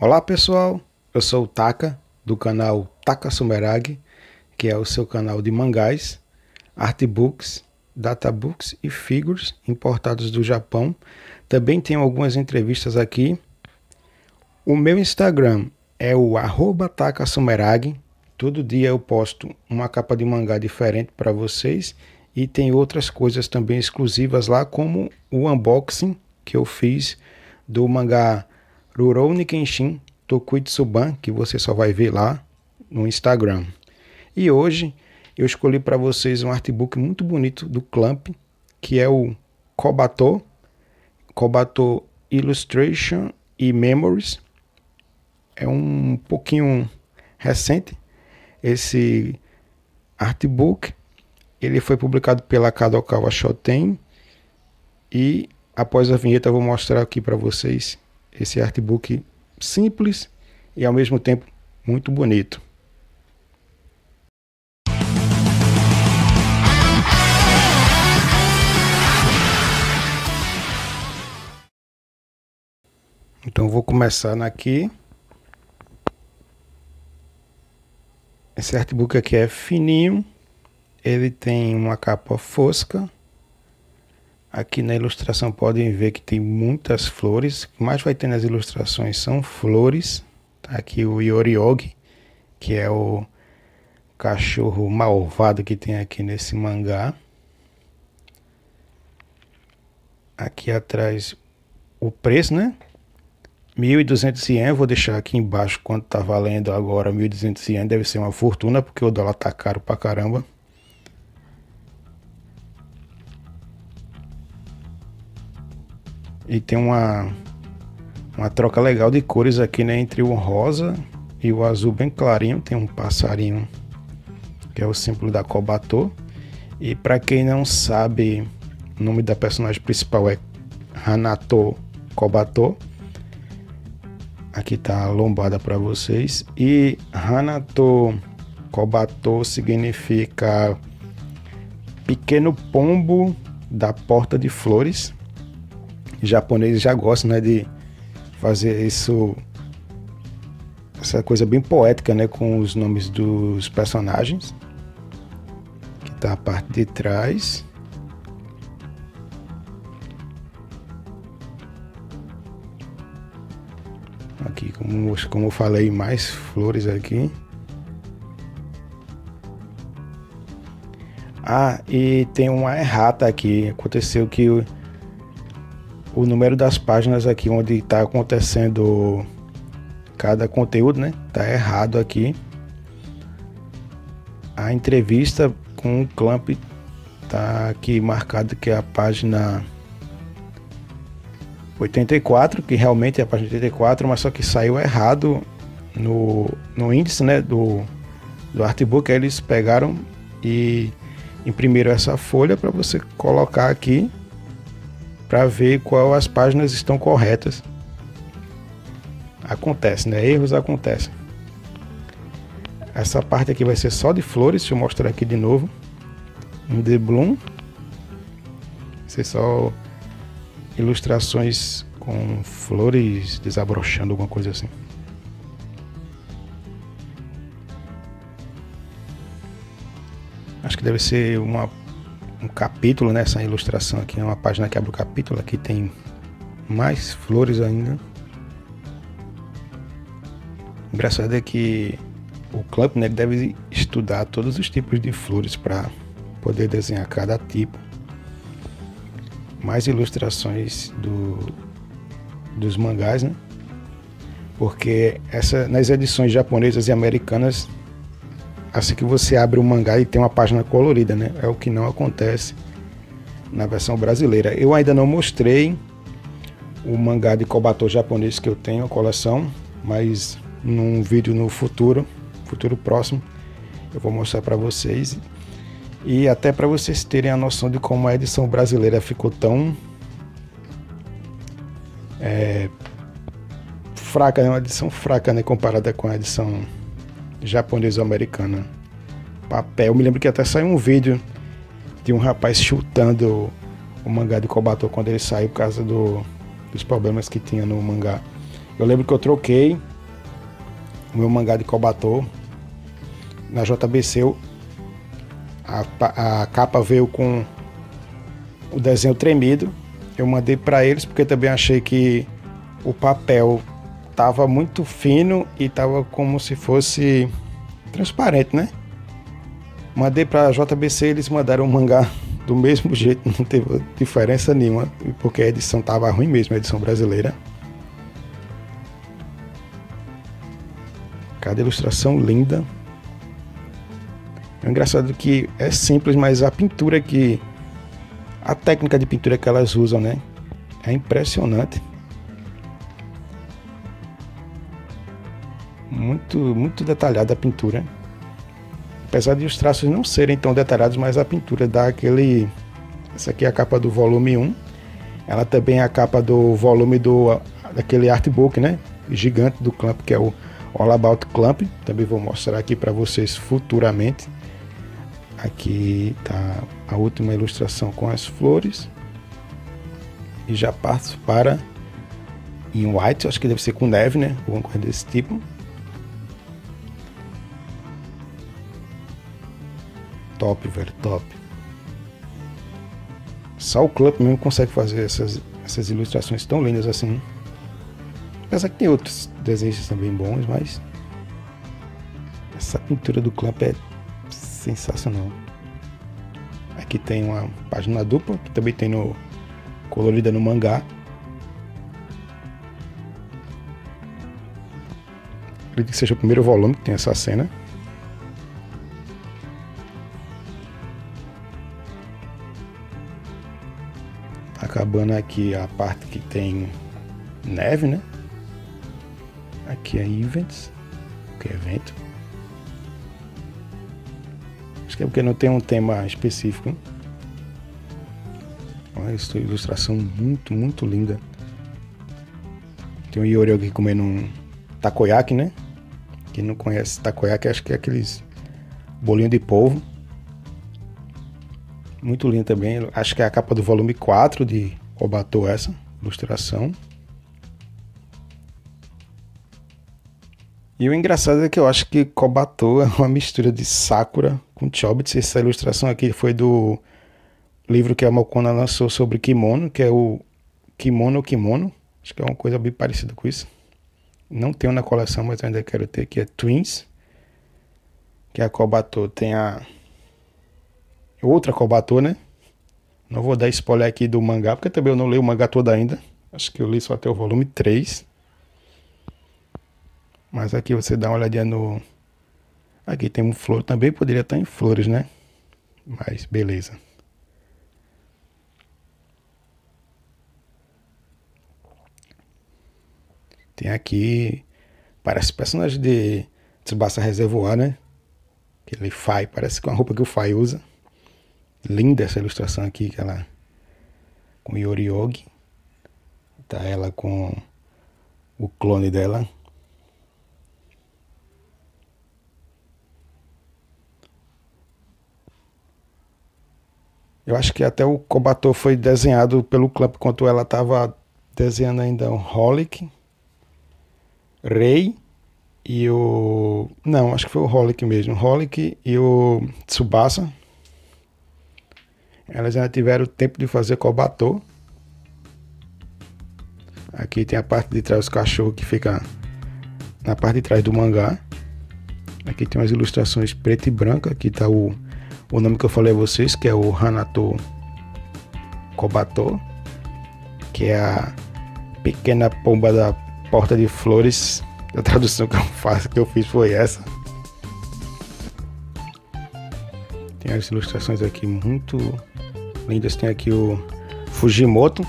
Olá pessoal, eu sou o Taka do canal Taka Sumeragi, que é o seu canal de mangás, artbooks, databooks e figures importados do Japão. Também tenho algumas entrevistas aqui. O meu Instagram é o arroba Takasumeragi. Todo dia eu posto uma capa de mangá diferente para vocês e tem outras coisas também exclusivas lá, como o unboxing que eu fiz do mangá Rurouni Kenshin Tokuitsuban, que você só vai ver lá no Instagram. E hoje eu escolhi para vocês um artbook muito bonito do Clamp, que é o Kobato, Kobato Illustration e Memories. É um pouquinho recente esse artbook. Ele foi publicado pela Kadokawa Shoten e após a vinheta eu vou mostrar aqui para vocês esse artbook simples e ao mesmo tempo muito bonito. Então vou começar aqui. Esse artbook aqui é fininho, ele tem uma capa fosca Aqui na ilustração podem ver que tem muitas flores. O que mais vai ter nas ilustrações são flores. Tá aqui o Yoriogi, que é o cachorro malvado que tem aqui nesse mangá. Aqui atrás o preço, né? 1.200 ien, vou deixar aqui embaixo quanto tá valendo agora 1.200 ien, deve ser uma fortuna porque o dólar tá caro pra caramba. E tem uma, uma troca legal de cores aqui, né? Entre o rosa e o azul bem clarinho. Tem um passarinho que é o símbolo da Kobato. E para quem não sabe, o nome da personagem principal é Hanato Kobato. Aqui tá a lombada para vocês. E Hanato Kobato significa pequeno pombo da porta de flores japoneses já gostam, né, de fazer isso essa coisa bem poética, né, com os nomes dos personagens. Que tá a parte de trás. Aqui, como, como eu falei, mais flores aqui. Ah, e tem uma errata aqui. Aconteceu que o número das páginas aqui onde está acontecendo cada conteúdo, né? Tá errado aqui. A entrevista com o Clamp tá aqui marcado que é a página 84, que realmente é a página 84, mas só que saiu errado no, no índice, né, do, do artbook. Aí eles pegaram e imprimiram essa folha para você colocar aqui para ver qual as páginas estão corretas. Acontece, né? Erros acontecem. Essa parte aqui vai ser só de flores. Deixa eu mostrar aqui de novo. Um The Bloom. Ser só ilustrações com flores desabrochando, alguma coisa assim. Acho que deve ser uma um capítulo nessa ilustração aqui, é uma página que abre o capítulo, aqui tem mais flores ainda. Engraçado é que o Clamp né, deve estudar todos os tipos de flores para poder desenhar cada tipo. Mais ilustrações do, dos mangás, né? Porque essa, nas edições japonesas e americanas assim que você abre o mangá e tem uma página colorida, né? É o que não acontece na versão brasileira. Eu ainda não mostrei o mangá de Kobato japonês que eu tenho, a coleção, mas num vídeo no futuro, futuro próximo, eu vou mostrar para vocês. E até para vocês terem a noção de como a edição brasileira ficou tão é, fraca, é uma edição fraca, né, comparada com a edição japonesa-americana. Papel. Eu me lembro que até saiu um vídeo de um rapaz chutando o mangá de Kobato quando ele saiu por causa do, dos problemas que tinha no mangá. Eu lembro que eu troquei o meu mangá de Kobato na JBC. A, a capa veio com o desenho tremido. Eu mandei para eles porque também achei que o papel tava muito fino e tava como se fosse transparente, né? Mandei para JBC, eles mandaram o mangá do mesmo jeito, não teve diferença nenhuma, porque a edição tava ruim mesmo, a edição brasileira. Cada ilustração linda. É engraçado que é simples, mas a pintura que. A técnica de pintura que elas usam, né? É impressionante. Muito, muito detalhada a pintura. Apesar de os traços não serem tão detalhados, mas a pintura dá aquele. Essa aqui é a capa do volume 1. Ela também é a capa do volume do daquele artbook, né? Gigante do Clamp, que é o All About Clamp. Também vou mostrar aqui para vocês futuramente. Aqui tá a última ilustração com as flores. E já passo para em white, acho que deve ser com neve, né? Alguma coisa desse tipo. Top, velho, top. Só o Club mesmo consegue fazer essas, essas ilustrações tão lindas assim. Apesar que tem outros desenhos também bons, mas essa pintura do Clamp é sensacional. Aqui tem uma página dupla, que também tem no colorida no mangá. Acredito que seja o primeiro volume que tem essa cena. Acabando aqui a parte que tem neve, né? Aqui é events, que é evento. Acho que é porque não tem um tema específico. Olha essa ilustração muito, muito linda. Tem o Yori aqui comendo um takoyaki, né? Quem não conhece takoyaki, acho que é aqueles bolinho de polvo. Muito linda também. Acho que é a capa do volume 4 de Kobato essa ilustração. E o engraçado é que eu acho que Kobato é uma mistura de Sakura com Chobits. Essa ilustração aqui foi do livro que a Mokona lançou sobre kimono, que é o Kimono Kimono. Acho que é uma coisa bem parecida com isso. Não tenho na coleção, mas ainda quero ter, que é Twins. Que a Kobato tem a outra Kobato, né? Não vou dar spoiler aqui do mangá, porque também eu não leio o mangá todo ainda. Acho que eu li só até o volume 3. Mas aqui você dá uma olhadinha no. Aqui tem um flor, também poderia estar em flores, né? Mas beleza. Tem aqui. Parece personagem de Tsubasa Reservoir, né? Aquele Fai, parece com a roupa que o Fai usa. Linda essa ilustração aqui, que ela com Yori Yogi. Tá ela com o clone dela. Eu acho que até o Kobato foi desenhado pelo Clamp enquanto ela estava desenhando ainda o Holic, Rei e o. Não, acho que foi o Holic mesmo. Holic e o Tsubasa elas já tiveram tempo de fazer cobatô. Aqui tem a parte de trás dos cachorros que fica na parte de trás do mangá. Aqui tem umas ilustrações preto e branca. Aqui está o, o nome que eu falei a vocês, que é o Hanato Kobato, que é a pequena pomba da porta de flores. A tradução que eu faço, que eu fiz foi essa. Tem as ilustrações aqui muito lindas. Tem aqui o Fujimoto.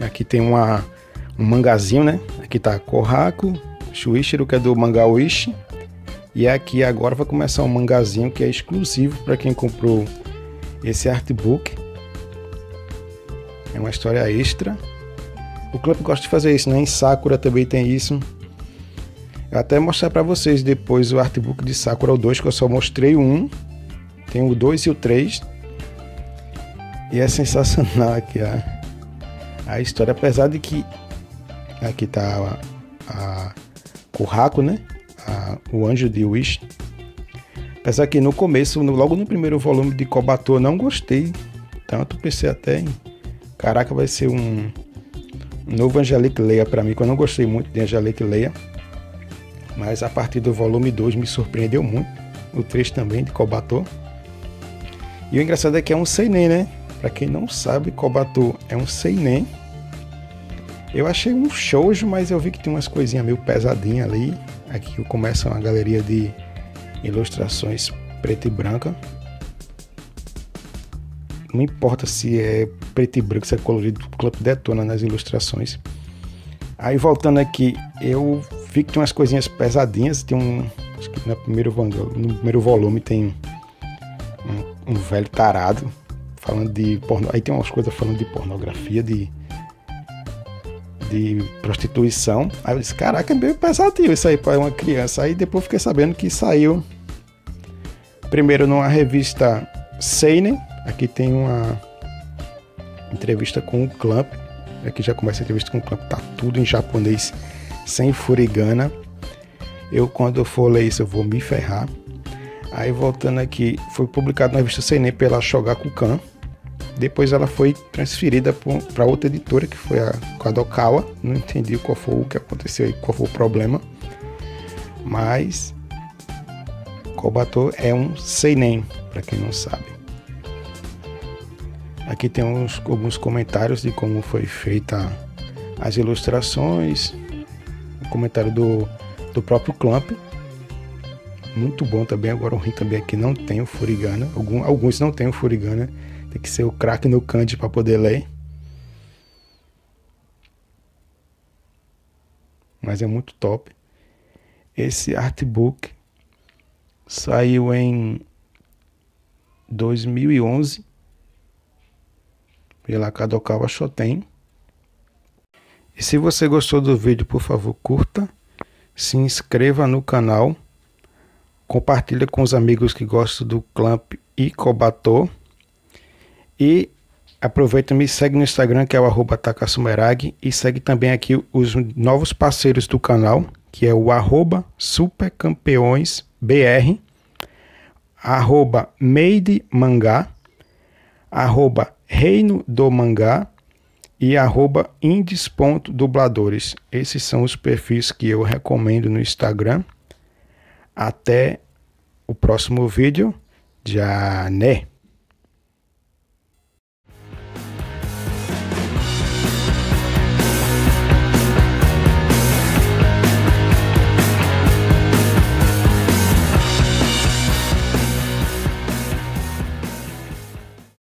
Aqui tem uma, um mangazinho, né? Aqui tá Kohaku, Shuichiro, que é do Manga Wish. E aqui agora vai começar um mangazinho que é exclusivo para quem comprou esse artbook. É uma história extra. O clube gosta de fazer isso, né? Em Sakura também tem isso. Eu até mostrar para vocês depois o artbook de Sakura o 2, que eu só mostrei 1. Tem o 2 e o 3. E é sensacional aqui a, a história, apesar de que aqui tá a, a né? A, o anjo de Wish. Apesar que no começo, no, logo no primeiro volume de Kobato, não gostei. Tanto pensei até em. Caraca, vai ser um, um novo Angelique Leia para mim, que eu não gostei muito de Angelique Leia. Mas a partir do volume 2 me surpreendeu muito. O 3 também, de Kobato. E o engraçado é que é um seinen, né? Para quem não sabe, Kobato é um seinen. Eu achei um shoujo, mas eu vi que tem umas coisinhas meio pesadinhas ali. Aqui começa uma galeria de ilustrações preta e branca. Não importa se é preto e branco, se é colorido, o Club detona nas ilustrações. Aí voltando aqui, eu vi que tem umas coisinhas pesadinhas. Tem um. Acho que no primeiro, no primeiro volume tem um, um velho tarado falando de porno. Aí tem umas coisas falando de pornografia, de. de prostituição. Aí eu disse, caraca, é meio pesadinho isso aí para uma criança. Aí depois fiquei sabendo que saiu primeiro numa revista Seinen. Aqui tem uma entrevista com o Clamp. Aqui já começa a entrevista com o Clamp, tá tudo em japonês, sem furigana. Eu, quando eu for ler isso, eu vou me ferrar. Aí voltando aqui, foi publicado na revista Seinen pela Shogakukan. Depois ela foi transferida para outra editora, que foi a Kadokawa. Não entendi qual foi o que aconteceu e qual foi o problema. Mas Kobato é um seinen, para quem não sabe. Aqui tem uns, alguns comentários de como foi feita as ilustrações, comentário do, do próprio Clamp, muito bom também. Agora o Rin também aqui não tem o Furigana. Algum, alguns não tem o Furigana. Tem que ser o craque no Kanji para poder ler. Mas é muito top. Esse artbook saiu em 2011 pela Kadokawa Shoten. E se você gostou do vídeo, por favor, curta, se inscreva no canal compartilha com os amigos que gostam do Clamp e Kobato. E aproveita e me segue no Instagram, que é o arroba Takasumerag, e segue também aqui os novos parceiros do canal, que é o arroba supercampeõesbr, arroba made mangá, arroba reino do mangá e arroba indies.dubladores. Esses são os perfis que eu recomendo no Instagram. Até o próximo vídeo. Já, né?